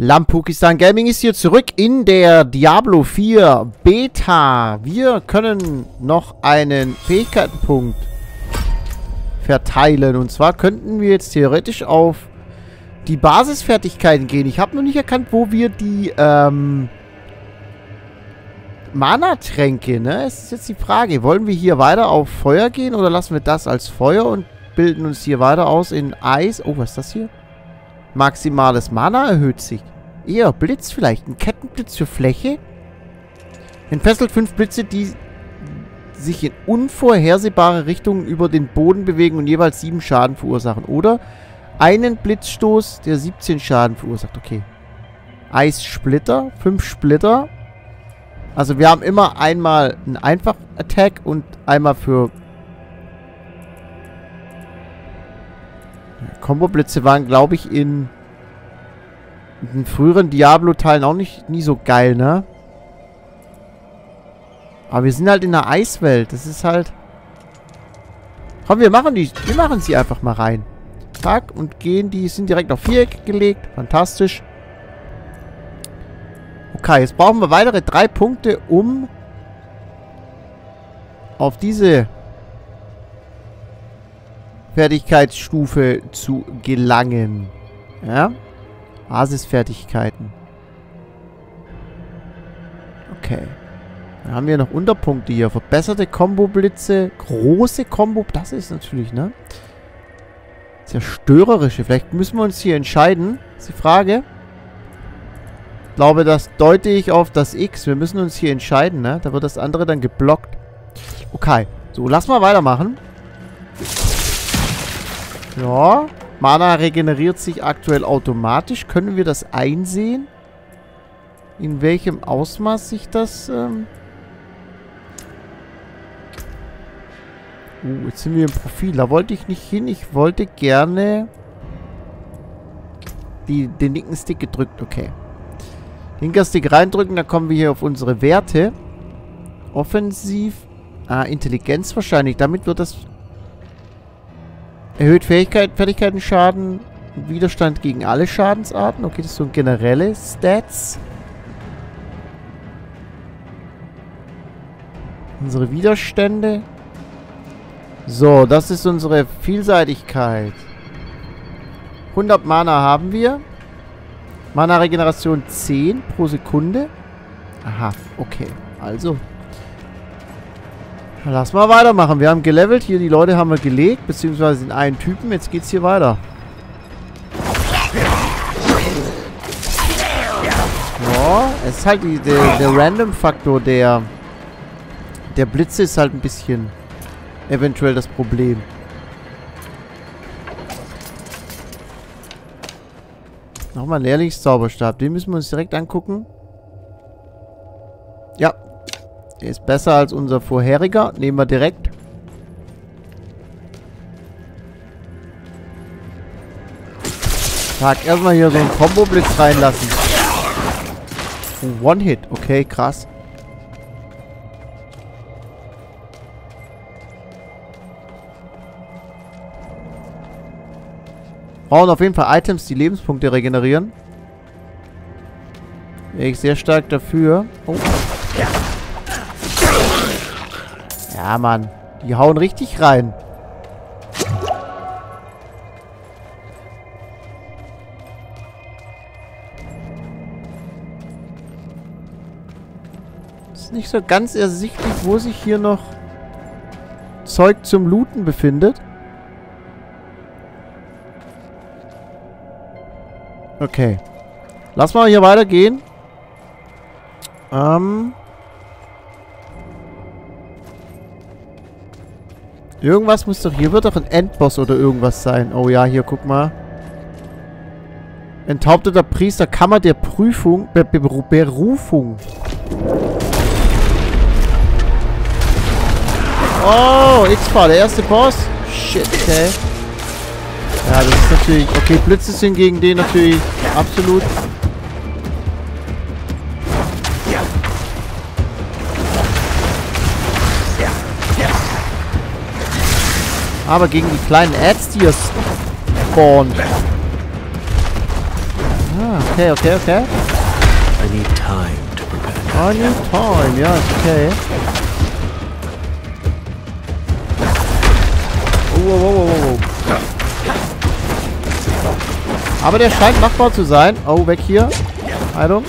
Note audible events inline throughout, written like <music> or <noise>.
Lampukistan Gaming ist hier zurück in der Diablo 4 Beta. Wir können noch einen Fähigkeitenpunkt verteilen. Und zwar könnten wir jetzt theoretisch auf die Basisfertigkeiten gehen. Ich habe noch nicht erkannt, wo wir die ähm, Mana-Tränke, ne? Es ist jetzt die Frage, wollen wir hier weiter auf Feuer gehen oder lassen wir das als Feuer und bilden uns hier weiter aus in Eis? Oh, was ist das hier? Maximales Mana erhöht sich. Eher Blitz vielleicht. Ein Kettenblitz für Fläche. Entfesselt fünf Blitze, die sich in unvorhersehbare Richtungen über den Boden bewegen und jeweils sieben Schaden verursachen. Oder einen Blitzstoß, der 17 Schaden verursacht. Okay. Eissplitter. Fünf Splitter. Also wir haben immer einmal einen Einfach-Attack und einmal für... Combo-Blitze waren, glaube ich, in in den früheren Diablo-Teilen auch nicht nie so geil, ne? Aber wir sind halt in der Eiswelt. Das ist halt... Komm, wir machen die... Wir machen sie einfach mal rein. Zack, und gehen. Die sind direkt auf Viereck gelegt. Fantastisch. Okay, jetzt brauchen wir weitere drei Punkte, um auf diese Fertigkeitsstufe zu gelangen. Ja? Basisfertigkeiten. Okay. Dann haben wir noch Unterpunkte hier. Verbesserte Combo-Blitze. Große Combo. Das ist natürlich, ne? Zerstörerische. Vielleicht müssen wir uns hier entscheiden. Ist die Frage. Ich glaube, das deute ich auf das X. Wir müssen uns hier entscheiden, ne? Da wird das andere dann geblockt. Okay. So, lass mal weitermachen. Ja. Mana regeneriert sich aktuell automatisch. Können wir das einsehen? In welchem Ausmaß sich das... Ähm uh, jetzt sind wir im Profil. Da wollte ich nicht hin. Ich wollte gerne die, den linken Stick gedrückt. Okay. Linker Stick reindrücken, dann kommen wir hier auf unsere Werte. Offensiv. Ah, Intelligenz wahrscheinlich. Damit wird das Erhöht Fähigkeit, Fertigkeiten, Schaden, Widerstand gegen alle Schadensarten. Okay, das sind generelle Stats. Unsere Widerstände. So, das ist unsere Vielseitigkeit. 100 Mana haben wir. Mana-Regeneration 10 pro Sekunde. Aha, okay. Also, Lass mal weitermachen. Wir haben gelevelt. Hier die Leute haben wir gelegt. Beziehungsweise den einen Typen. Jetzt geht's hier weiter. Ja, es ist halt der, der Random-Faktor der, der Blitze ist halt ein bisschen eventuell das Problem. Nochmal Lehrlingszauberstab. Den müssen wir uns direkt angucken. Ja, der ist besser als unser vorheriger. Nehmen wir direkt. Tag, erstmal hier so einen Combo-Blitz reinlassen. One-Hit. Okay, krass. Brauchen auf jeden Fall Items, die Lebenspunkte regenerieren. Wäre ich sehr stark dafür. Oh. Mann. Die hauen richtig rein. Ist nicht so ganz ersichtlich, wo sich hier noch Zeug zum Looten befindet. Okay. Lass mal hier weitergehen. Ähm... Irgendwas muss doch... Hier wird doch ein Endboss oder irgendwas sein. Oh ja, hier, guck mal. Enthaupteter Priester, Kammer der Prüfung... Be Be Berufung. Oh, X-Fahr, der erste Boss. Shit, okay. Ja, das ist natürlich... Okay, Blitze sind gegen den natürlich absolut Aber gegen die kleinen Ads, die es spawnen. Ah, okay, okay, okay. I need time to prepare. I need time. Ja, ist okay. Oh, oh, oh, oh, oh. Aber der scheint machbar zu sein. Oh, weg hier. Heilung.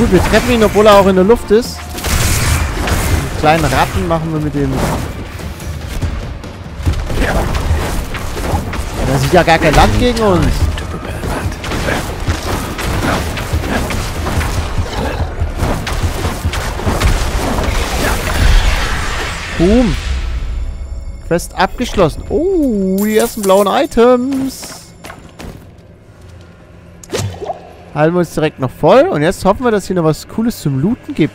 Gut, wir treffen ihn, obwohl er auch in der Luft ist. Die kleinen Ratten machen wir mit dem... Da sieht ja gar kein Land gegen uns. Boom. Quest abgeschlossen. Oh, die ersten blauen Items. Halten wir uns direkt noch voll. Und jetzt hoffen wir, dass hier noch was Cooles zum Looten gibt.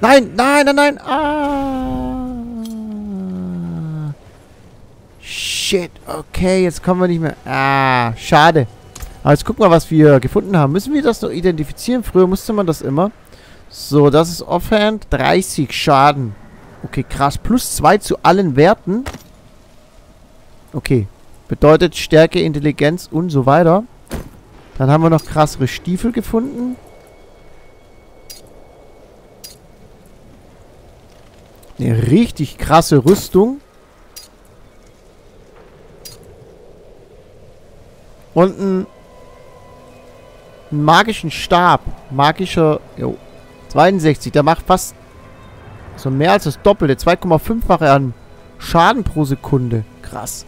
Nein, nein, nein, nein. Ah. Shit. Okay, jetzt kommen wir nicht mehr. Ah, schade. Aber jetzt gucken wir, was wir gefunden haben. Müssen wir das noch identifizieren? Früher musste man das immer. So, das ist Offhand. 30 Schaden. Okay, krass. Plus 2 zu allen Werten. Okay. Bedeutet Stärke, Intelligenz und so weiter. Dann haben wir noch krassere Stiefel gefunden. Eine richtig krasse Rüstung. Und einen, magischen Stab. Magischer... Jo. 62. Der macht fast so mehr als das Doppelte. 2,5-fache an Schaden pro Sekunde. Krass.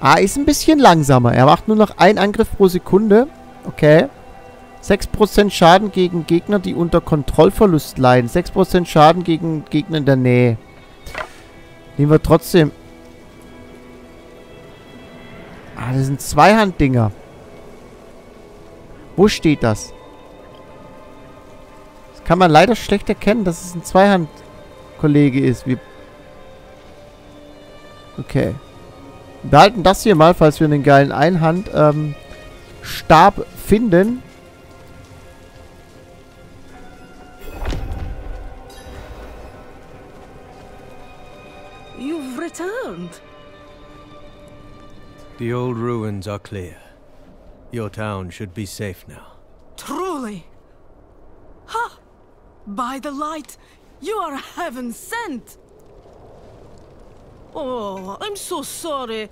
Ah, ist ein bisschen langsamer. Er macht nur noch einen Angriff pro Sekunde. Okay. 6% Schaden gegen Gegner, die unter Kontrollverlust leiden. 6% Schaden gegen Gegner in der Nähe. Nehmen wir trotzdem. Ah, das sind Zweihanddinger. Wo steht das? Das kann man leider schlecht erkennen, dass es ein Zweihand-Kollege ist. Wir okay. Wir behalten das hier mal, falls wir einen geilen Einhand-Stab ähm, finden. You've returned. The old ruins are clear. Your town should be safe now. Truly. Ha! By the light, you are heaven sent. Oh, I'm so sorry.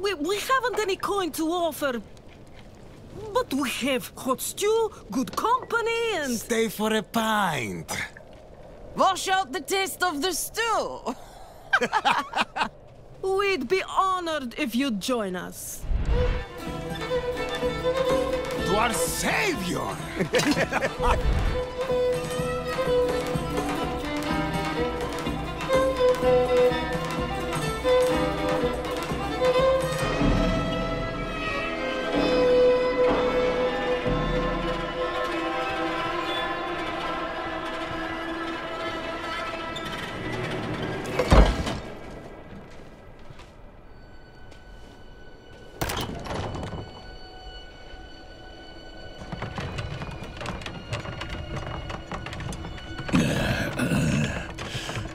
We, we haven't any coin to offer. But we have hot stew, good company, and... Stay for a pint. Wash out the taste of the stew. <laughs> We'd be honored if you'd join us. To our savior. <laughs>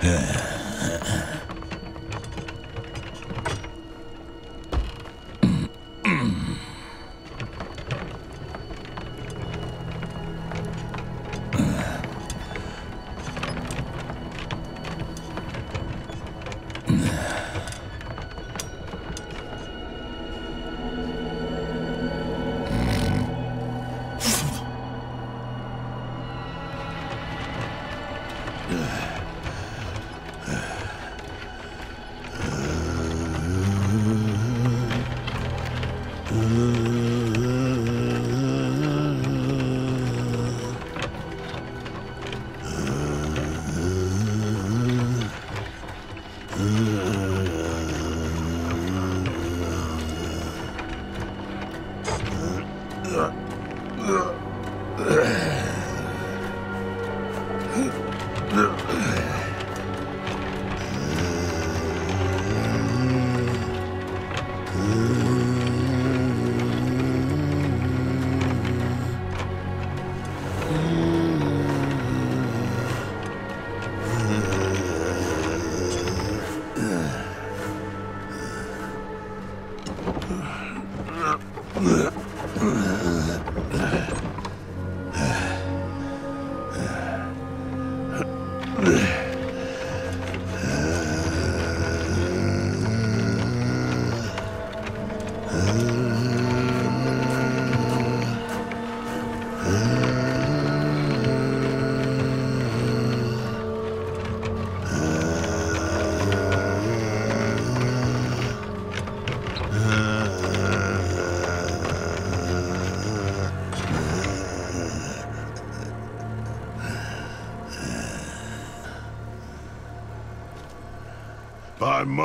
Yeah.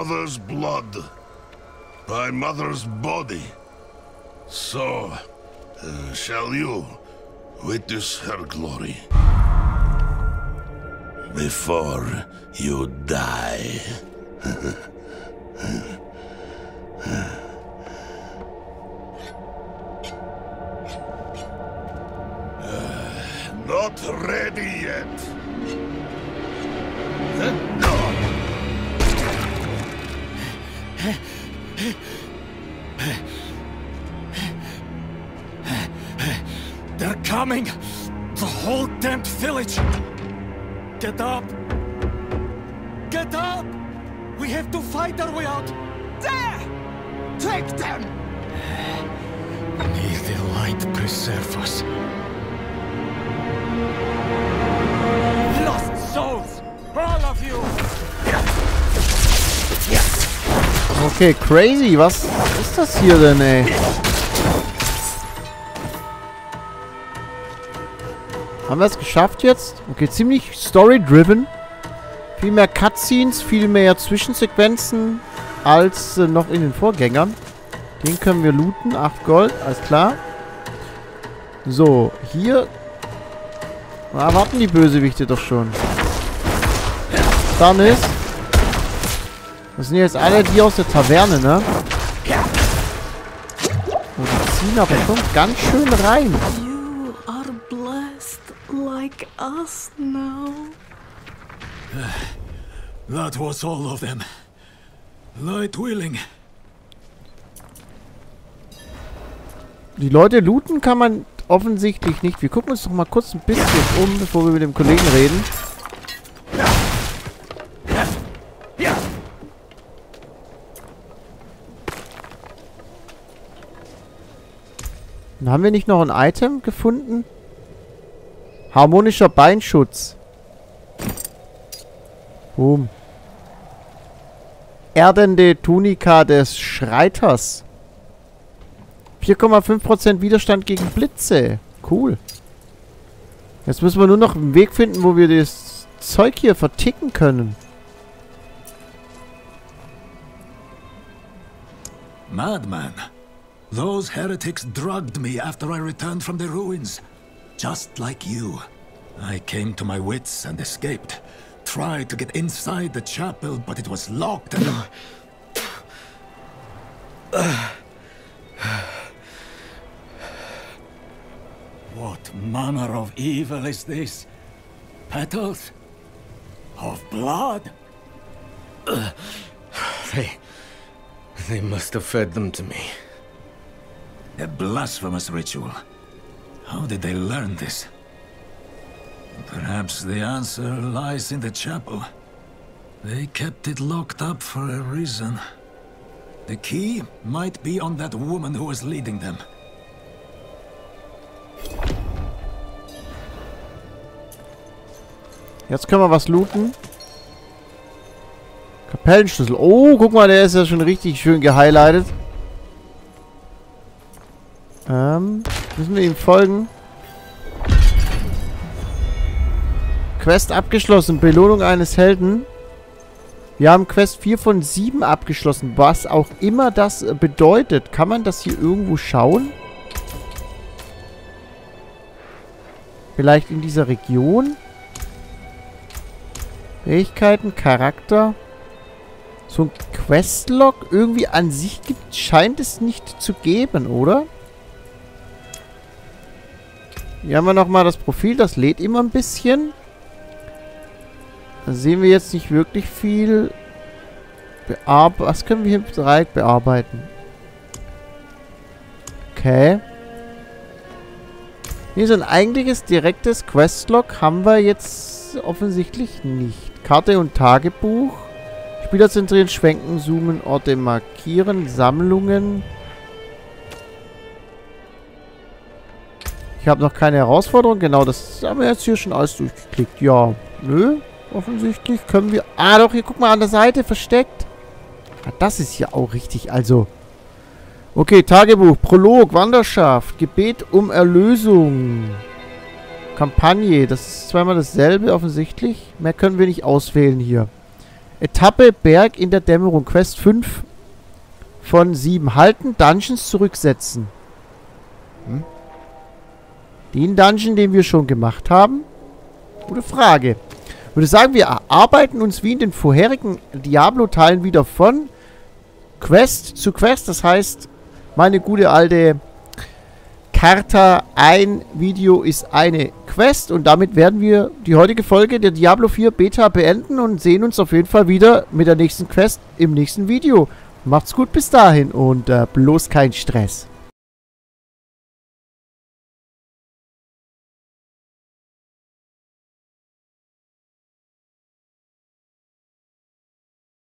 Mother's blood. By mother's body. So, uh, shall you witness her glory? Before you die. <laughs> They're coming! The whole damned village! Get up! Get up! We have to fight our way out! There! Take them! May the light preserve us. Lost souls! All of you! Okay, crazy. Was ist das hier denn, ey? Haben wir es geschafft jetzt? Okay, ziemlich story-driven. Viel mehr Cutscenes, viel mehr Zwischensequenzen als äh, noch in den Vorgängern. Den können wir looten. 8 Gold, alles klar. So, hier... Da warten die Bösewichte doch schon. Dann ist... Das sind jetzt alle die aus der Taverne, ne? Oh, die ziehen aber schon ganz schön rein. Like us now. That was all of them. Light willing. Die Leute looten kann man offensichtlich nicht. Wir gucken uns doch mal kurz ein bisschen um, bevor wir mit dem Kollegen reden. Dann haben wir nicht noch ein Item gefunden? Harmonischer Beinschutz. Boom. Erdende Tunika des Schreiters. 4,5% Widerstand gegen Blitze. Cool. Jetzt müssen wir nur noch einen Weg finden, wo wir das Zeug hier verticken können. Madman. Those heretics drugged me after I returned from the ruins. Just like you. I came to my wits and escaped. Tried to get inside the chapel, but it was locked and... what manner of evil is this? Petals? Of blood? They... They must have fed them to me. A blasphemous ritual. How did they learn this? Perhaps the answer lies in the chapel. They kept it locked up for a reason. The key might be on that woman who was leading them. Jetzt können wir was looten. Kapellenschlüssel. Oh, guck mal, der ist ja schon richtig schön gehighlightet. Müssen wir ihm folgen? Quest abgeschlossen. Belohnung eines Helden. Wir haben Quest 4 von 7 abgeschlossen. Was auch immer das äh, bedeutet. Kann man das hier irgendwo schauen? Vielleicht in dieser Region? Fähigkeiten, Charakter. So ein Questlog irgendwie an sich gibt, scheint es nicht zu geben, oder? Hier haben wir nochmal das Profil. Das lädt immer ein bisschen. Da sehen wir jetzt nicht wirklich viel. Bearbe Was können wir hier im Dreieck bearbeiten? Okay. Hier so ein eigentliches direktes Questlog haben wir jetzt offensichtlich nicht. Karte und Tagebuch. Spieler zentrieren, schwenken, zoomen, Orte markieren, Sammlungen. Ich habe noch keine Herausforderung. Genau, das haben wir jetzt hier schon alles durchgeklickt. Ja, nö. Offensichtlich können wir... Ah, doch, hier, guck mal, an der Seite versteckt. Ah, das ist ja auch richtig, also... Okay, Tagebuch, Prolog, Wanderschaft, Gebet um Erlösung. Kampagne, das ist zweimal dasselbe offensichtlich. Mehr können wir nicht auswählen hier. Etappe Berg in der Dämmerung. Quest 5 von 7. Halten, Dungeons zurücksetzen. Hm? Den Dungeon, den wir schon gemacht haben? Gute Frage. Ich würde sagen, wir arbeiten uns wie in den vorherigen Diablo-Teilen wieder von Quest zu Quest. Das heißt, meine gute alte Carta, ein Video ist eine Quest. Und damit werden wir die heutige Folge der Diablo 4 Beta beenden und sehen uns auf jeden Fall wieder mit der nächsten Quest im nächsten Video. Macht's gut bis dahin und äh, bloß kein Stress.